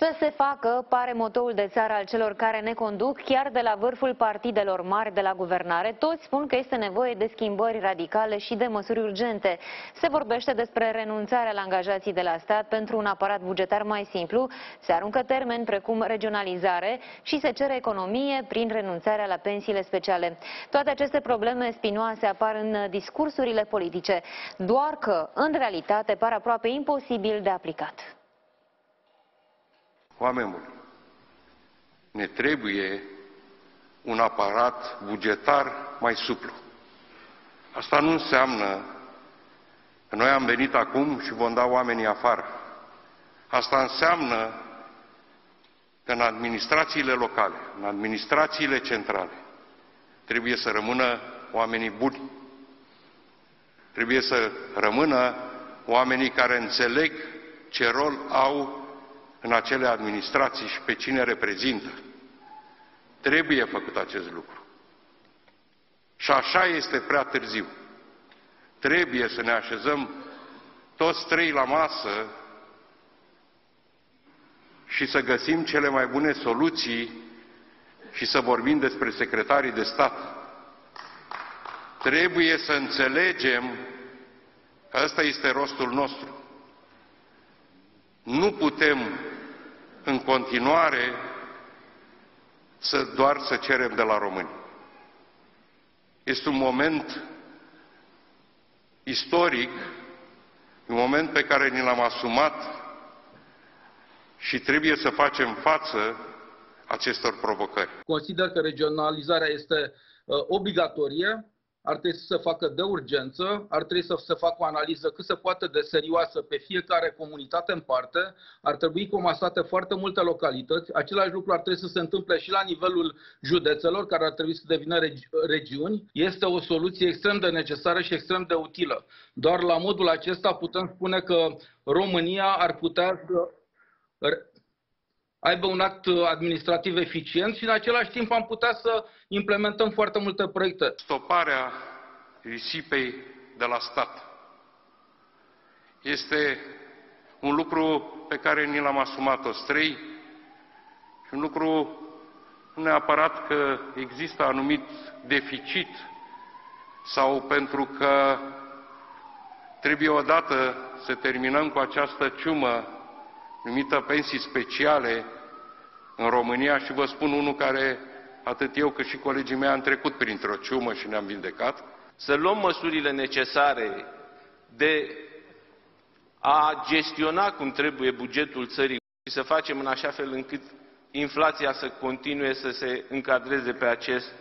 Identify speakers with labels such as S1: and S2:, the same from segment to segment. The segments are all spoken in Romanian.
S1: Să se facă pare motoul de țară al celor care ne conduc, chiar de la vârful partidelor mari de la guvernare. Toți spun că este nevoie de schimbări radicale și de măsuri urgente. Se vorbește despre renunțarea la angajații de la stat pentru un aparat bugetar mai simplu, se aruncă termeni precum regionalizare și se cere economie prin renunțarea la pensiile speciale. Toate aceste probleme spinoase apar în discursurile politice, doar că, în realitate, par aproape imposibil de aplicat.
S2: Oameni buni, ne trebuie un aparat bugetar mai suplu. Asta nu înseamnă că noi am venit acum și vom da oamenii afară. Asta înseamnă că în administrațiile locale, în administrațiile centrale, trebuie să rămână oamenii buni. Trebuie să rămână oamenii care înțeleg ce rol au în acele administrații și pe cine reprezintă. Trebuie făcut acest lucru. Și așa este prea târziu. Trebuie să ne așezăm toți trei la masă și să găsim cele mai bune soluții și să vorbim despre secretarii de stat. Trebuie să înțelegem că ăsta este rostul nostru. Nu putem în continuare să doar să cerem de la români. Este un moment istoric, un moment pe care ni l-am asumat și trebuie să facem față acestor provocări.
S3: Consider că regionalizarea este uh, obligatorie ar trebui să se facă de urgență, ar trebui să se facă o analiză cât se poate de serioasă pe fiecare comunitate în parte, ar trebui comasate foarte multe localități, același lucru ar trebui să se întâmple și la nivelul județelor, care ar trebui să devină regi regiuni. Este o soluție extrem de necesară și extrem de utilă. Doar la modul acesta putem spune că România ar putea aibă un act administrativ eficient și în același timp am putea să implementăm foarte multe proiecte.
S2: Stoparea risipei de la stat este un lucru pe care ni l-am asumat toți trei și un lucru nu neapărat că există anumit deficit sau pentru că trebuie odată să terminăm cu această ciumă numită pensii speciale în România și vă spun unul care atât eu cât și colegii mei am trecut printr-o ciumă și ne-am vindecat.
S4: Să luăm măsurile necesare de a gestiona cum trebuie bugetul țării și să facem în așa fel încât inflația să continue să se încadreze pe acest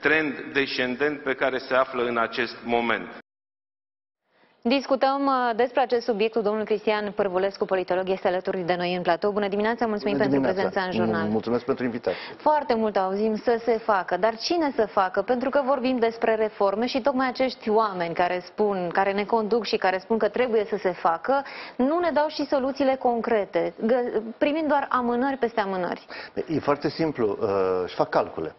S4: trend descendent pe care se află în acest moment.
S1: Discutăm uh, despre acest subiect cu domnul Cristian Pârvulescu, politolog, este alături de noi în platou. Bună dimineața, mulțumim
S5: Bună
S1: pentru
S5: dimineața.
S1: prezența în jurnal.
S5: Mulțumesc pentru invitație.
S1: Foarte mult auzim să se facă, dar cine să facă? Pentru că vorbim despre reforme și tocmai acești oameni care spun, care ne conduc și care spun că trebuie să se facă, nu ne dau și soluțiile concrete, primind doar amânări peste amânări.
S5: E foarte simplu, uh, își fac calcule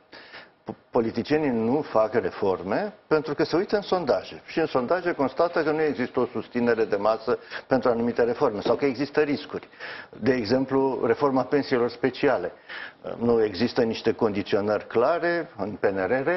S5: politicienii nu fac reforme pentru că se uită în sondaje. Și în sondaje constată că nu există o susținere de masă pentru anumite reforme sau că există riscuri. De exemplu, reforma pensiilor speciale. Nu există niște condiționări clare în PNRR,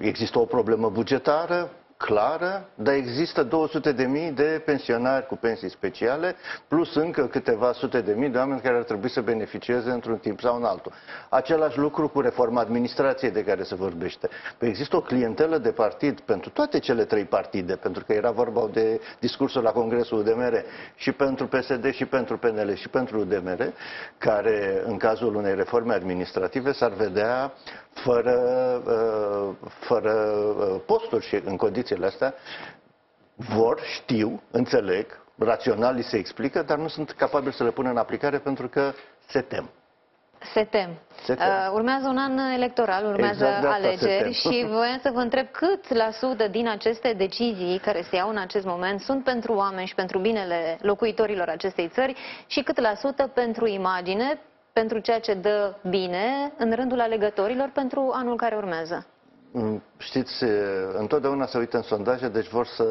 S5: există o problemă bugetară, clară, dar există 200 de mii de pensionari cu pensii speciale, plus încă câteva sute de mii de oameni care ar trebui să beneficieze într-un timp sau în altul. Același lucru cu reforma administrației de care se vorbește. Păi există o clientelă de partid pentru toate cele trei partide, pentru că era vorba de discursul la Congresul UDMR, și pentru PSD, și pentru PNL, și pentru UDMR, care în cazul unei reforme administrative s-ar vedea fără, uh, fără uh, posturi și în condițiile astea vor, știu, înțeleg, rațional li se explică, dar nu sunt capabili să le pună în aplicare pentru că se tem.
S1: Se tem. Se tem. Uh, urmează un an electoral, urmează exact alegeri și voiam să vă întreb cât la sută din aceste decizii care se iau în acest moment sunt pentru oameni și pentru binele locuitorilor acestei țări și cât la sută pentru imagine, pentru ceea ce dă bine în rândul alegătorilor pentru anul care urmează?
S5: Mm, Știți, întotdeauna se uită în sondaje, deci vor să,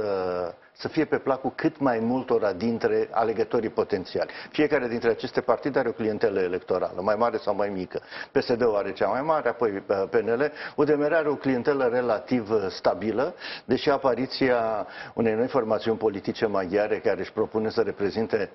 S5: să fie pe placul cât mai multora dintre alegătorii potențiali. Fiecare dintre aceste partide are o clientelă electorală, mai mare sau mai mică. PSD-ul are cea mai mare, apoi PNL. UDMR are o clientelă relativ stabilă, deși apariția unei noi formațiuni politice maghiare care își propune să reprezinte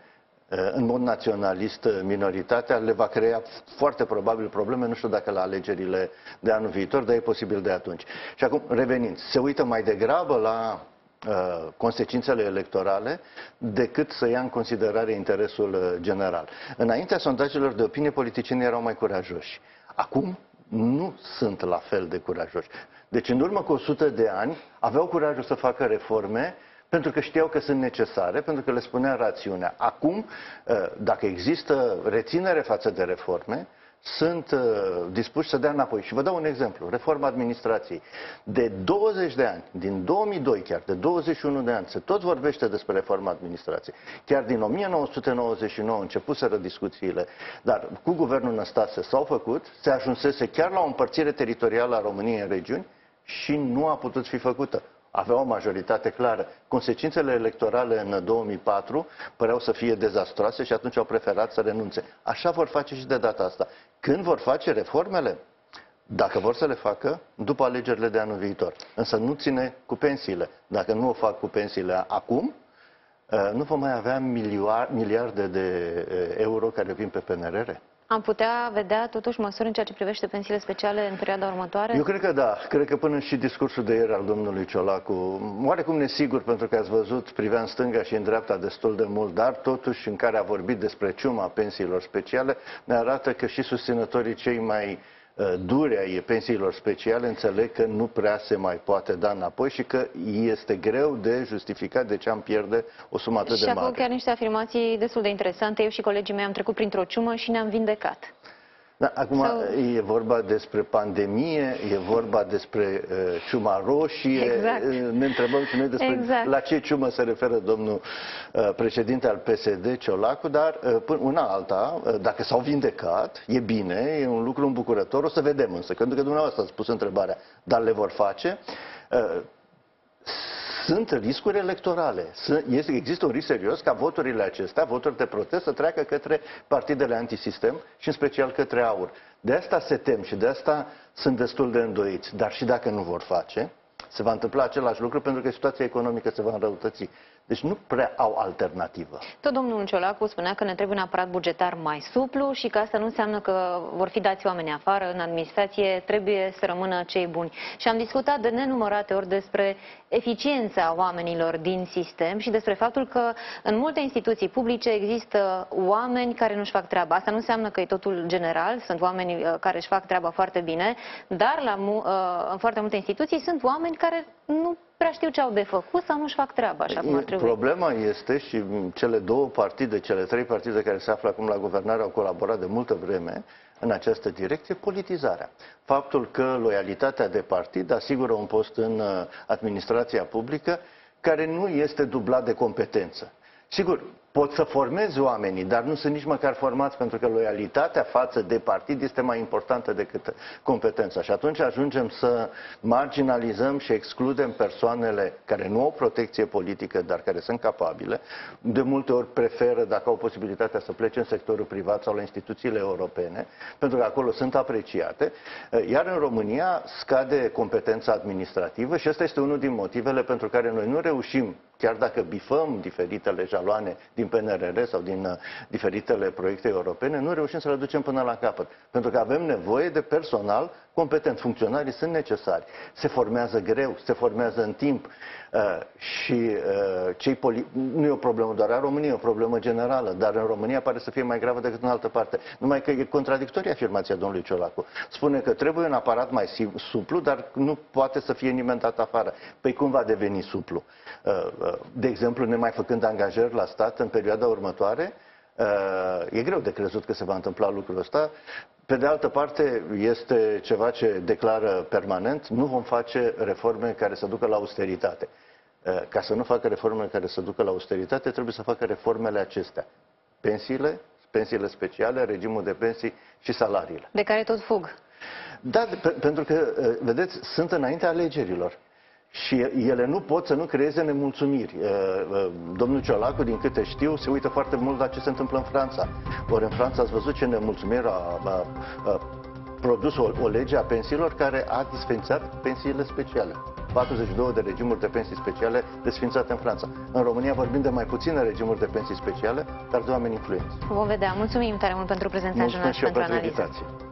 S5: în mod naționalist minoritatea, le va crea foarte probabil probleme, nu știu dacă la alegerile de anul viitor, dar e posibil de atunci. Și acum, revenind, se uită mai degrabă la uh, consecințele electorale decât să ia în considerare interesul uh, general. Înaintea sondajelor de opinie, politicienii erau mai curajoși. Acum nu sunt la fel de curajoși. Deci în urmă cu 100 de ani aveau curajul să facă reforme pentru că știau că sunt necesare, pentru că le spunea rațiunea. Acum, ă, dacă există reținere față de reforme, sunt uh, dispuși să dea înapoi. Și vă dau un exemplu. Reforma administrației. De 20 de ani, din 2002 chiar, de 21 de ani, se tot vorbește despre reforma administrației. Chiar din 1999 începuseră discuțiile, dar cu guvernul Năstase s-au făcut, se ajunsese chiar la o împărțire teritorială a României în regiuni și nu a putut fi făcută avea o majoritate clară. Consecințele electorale în 2004 păreau să fie dezastroase și atunci au preferat să renunțe. Așa vor face și de data asta. Când vor face reformele? Dacă vor să le facă, după alegerile de anul viitor. Însă nu ține cu pensiile. Dacă nu o fac cu pensiile acum, ă, nu vom mai avea miliarde de euro care vin pe PNRR.
S1: Am putea vedea totuși măsuri în ceea ce privește pensiile speciale în perioada următoare?
S5: Eu cred că da. Cred că până și discursul de ieri al domnului Ciolacu, oarecum nesigur pentru că ați văzut, privea în stânga și în dreapta destul de mult, dar totuși în care a vorbit despre ciuma pensiilor speciale, ne arată că și susținătorii cei mai Uh, dure ai pensiilor speciale, înțeleg că nu prea se mai poate da înapoi și că este greu de justificat de ce am pierde o sumă atât
S1: și
S5: de mare. Și
S1: acum chiar niște afirmații destul de interesante. Eu și colegii mei am trecut printr-o ciumă și ne-am vindecat.
S5: Da, acum Sau... e vorba despre pandemie, e vorba despre uh, ciuma roșie, exact. Uh, ne întrebăm și noi despre exact. la ce ciumă se referă domnul uh, președinte al PSD, Ciolacu, dar uh, până una alta, uh, dacă s-au vindecat, e bine, e un lucru îmbucurător, o să vedem însă, pentru că dumneavoastră ați spus întrebarea, dar le vor face. Uh, sunt riscuri electorale. Există un risc serios ca voturile acestea, voturi de protest, să treacă către partidele antisistem și în special către aur. De asta se tem și de asta sunt destul de îndoiți. Dar și dacă nu vor face, se va întâmpla același lucru pentru că situația economică se va înrăutăți. Deci nu prea au alternativă.
S1: Tot domnul Ciolacu spunea că ne trebuie un aparat bugetar mai suplu și că asta nu înseamnă că vor fi dați oameni afară. În administrație trebuie să rămână cei buni. Și am discutat de nenumărate ori despre eficiența oamenilor din sistem și despre faptul că în multe instituții publice există oameni care nu-și fac treaba. Asta nu înseamnă că e totul general, sunt oameni uh, care își fac treaba foarte bine, dar la, uh, în foarte multe instituții sunt oameni care nu prea știu ce au de făcut sau nu-și fac treaba așa cum ar trebui.
S5: Problema este și cele două partide, cele trei partide care se află acum la guvernare au colaborat de multă vreme în această direcție, politizarea. Faptul că loialitatea de partid asigură un post în uh, administrația publică care nu este dublat de competență. Sigur, pot să formezi oamenii, dar nu sunt nici măcar formați pentru că loialitatea față de partid este mai importantă decât competența. Și atunci ajungem să marginalizăm și excludem persoanele care nu au protecție politică, dar care sunt capabile. De multe ori preferă, dacă au posibilitatea, să plece în sectorul privat sau la instituțiile europene, pentru că acolo sunt apreciate. Iar în România scade competența administrativă și ăsta este unul din motivele pentru care noi nu reușim chiar dacă bifăm diferitele jaloane din PNRR sau din uh, diferitele proiecte europene, nu reușim să le ducem până la capăt. Pentru că avem nevoie de personal competent. Funcționarii sunt necesari. Se formează greu, se formează în timp. Uh, și uh, cei poli... nu e o problemă doar a României, e o problemă generală, dar în România pare să fie mai gravă decât în altă parte. Numai că e contradictorie afirmația domnului Ciolacu. Spune că trebuie un aparat mai suplu, dar nu poate să fie nimeni dat afară. Păi cum va deveni suplu? Uh, de exemplu, nemai făcând angajări la stat în perioada următoare, E greu de crezut că se va întâmpla lucrul ăsta. Pe de altă parte, este ceva ce declară permanent, nu vom face reforme care să ducă la austeritate. Eh, ca să nu facă reformele care să ducă la austeritate, trebuie să facă reformele acestea. Pensiile, pensiile speciale, regimul de pensii și salariile.
S1: De care tot fug.
S5: Da, pe, pentru că, uh, vedeți, sunt înaintea alegerilor. Și ele nu pot să nu creeze nemulțumiri. Uh, uh, Domnul Ciolacu, din câte știu, se uită foarte mult la ce se întâmplă în Franța. Ori în Franța ați văzut ce nemulțumiri a, a, a produs o, o lege a pensiilor care a disfințat pensiile speciale. 42 de regimuri de pensii speciale desfințate în Franța. În România vorbim de mai puține regimuri de pensii speciale, dar de oameni influenți.
S1: Vom vedea. Mulțumim tare mult pentru prezența
S5: Mulțumesc și
S1: noastră
S5: eu
S1: pentru
S5: pentru
S1: analiză.
S5: invitație.